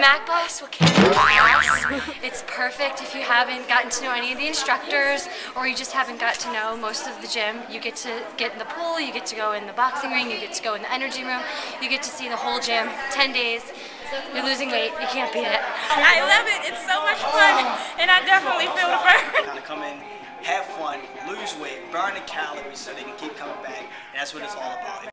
MAC Blast will kick ass. It's perfect if you haven't gotten to know any of the instructors or you just haven't got to know most of the gym. You get to get in the pool, you get to go in the boxing ring, you get to go in the energy room, you get to see the whole gym, 10 days. You're losing weight, you can't beat it. I love it, it's so much fun, and I definitely feel the burn. Kind of come in, have fun, lose weight, burn the calories so they can keep coming back, and that's what it's all about.